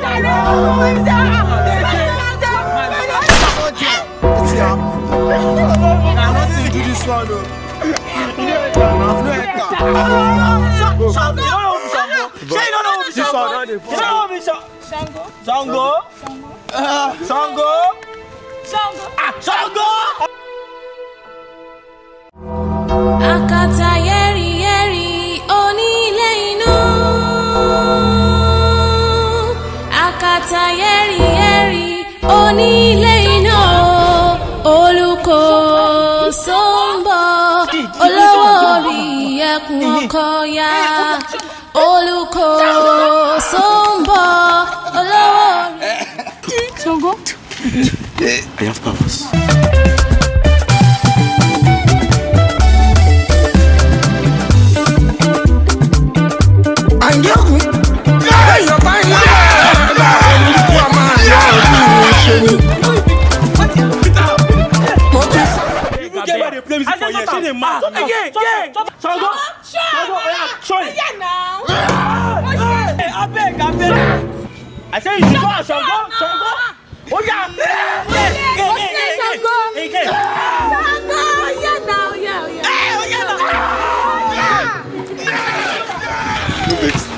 Sango. Sango. Sango. Sango. Ah, Sango. bàtà yẹ́rìyẹ́rì onílé iná olùkọ́ sọ́ńbọ̀ olówó orí ẹkùn kọ́yà olùkọ́ sọ́ńbọ̀ olówó orí. I have powers. dey play music for here she dey mad. sọgbọ sọgbọ sọgbọ oya show it. abeg oh, ah! oh, abeg. i say you show go, sọgbọ sọgbọ oya. sọgbọ sọgbọ yeah, na oh, ah! yeah, yeah, yeah, yeah.